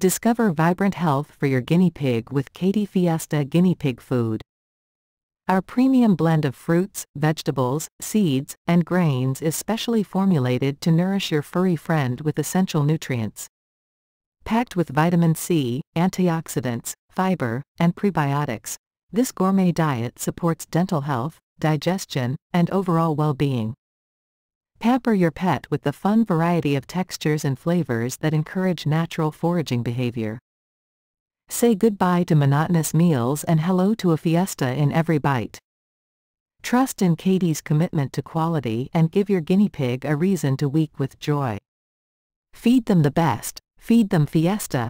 Discover vibrant health for your guinea pig with Kaytee Fiesta Guinea Pig Food. Our premium blend of fruits, vegetables, seeds, and grains is specially formulated to nourish your furry friend with essential nutrients. Packed with vitamin C, antioxidants, fiber, and prebiotics, this gourmet diet supports dental health, digestion, and overall well-being. Pamper your pet with the fun variety of textures and flavors that encourage natural foraging behavior. Say goodbye to monotonous meals and hello to a fiesta in every bite. Trust in Kaytee's commitment to quality and give your guinea pig a reason to week with joy. Feed them the best, feed them fiesta,